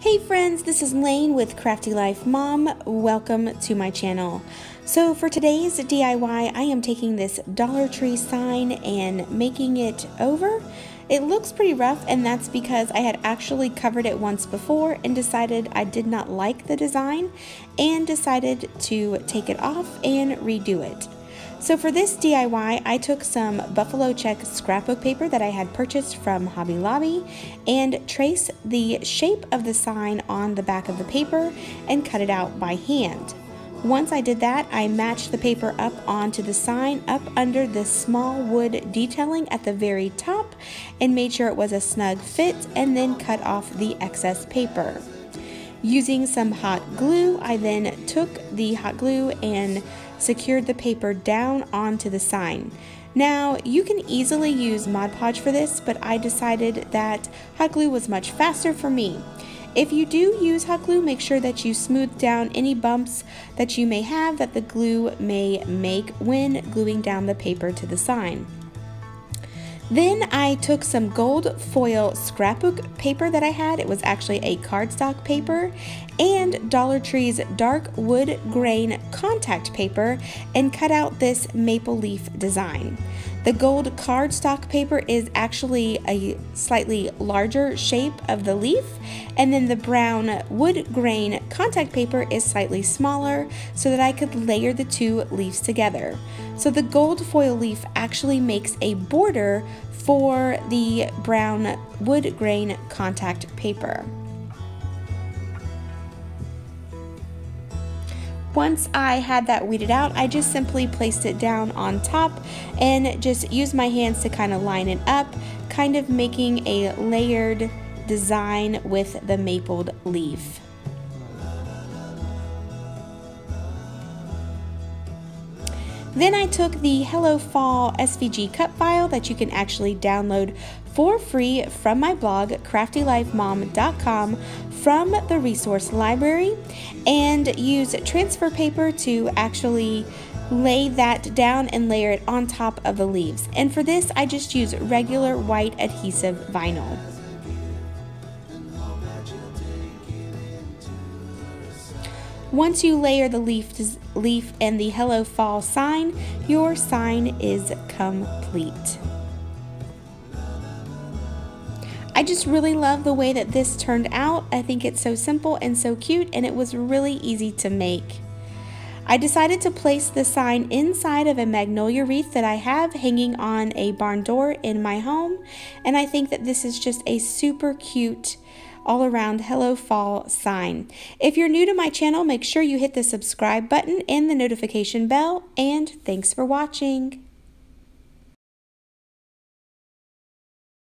Hey friends, this is Layne with Crafty Life Mom. Welcome to my channel. So for today's DIY, I am taking this Dollar Tree sign and making it over. It looks pretty rough and that's because I had actually covered it once before and decided I did not like the design and decided to take it off and redo it. So for this DIY, I took some Buffalo Check scrapbook paper that I had purchased from Hobby Lobby and traced the shape of the sign on the back of the paper and cut it out by hand. Once I did that, I matched the paper up onto the sign up under the small wood detailing at the very top and made sure it was a snug fit and then cut off the excess paper. Using some hot glue, I then took the hot glue and secured the paper down onto the sign. Now, you can easily use Mod Podge for this, but I decided that hot glue was much faster for me. If you do use hot glue, make sure that you smooth down any bumps that you may have that the glue may make when gluing down the paper to the sign. Then I took some gold foil scrapbook paper that I had. It was actually a cardstock paper and Dollar Tree's dark wood grain contact paper and cut out this maple leaf design. The gold cardstock paper is actually a slightly larger shape of the leaf, and then the brown wood grain contact paper is slightly smaller so that I could layer the two leaves together. So the gold foil leaf actually makes a border for the brown wood grain contact paper. Once I had that weeded out, I just simply placed it down on top and just used my hands to kind of line it up, kind of making a layered design with the mapled leaf. Then I took the Hello Fall SVG cut file that you can actually download for free from my blog, craftylifemom.com, from the resource library, and use transfer paper to actually lay that down and layer it on top of the leaves. And for this, I just use regular white adhesive vinyl. Once you layer the leaf, leaf and the Hello Fall sign, your sign is complete. I just really love the way that this turned out. I think it's so simple and so cute and it was really easy to make. I decided to place the sign inside of a magnolia wreath that I have hanging on a barn door in my home and I think that this is just a super cute all around Hello Fall sign. If you're new to my channel, make sure you hit the subscribe button and the notification bell, and thanks for watching.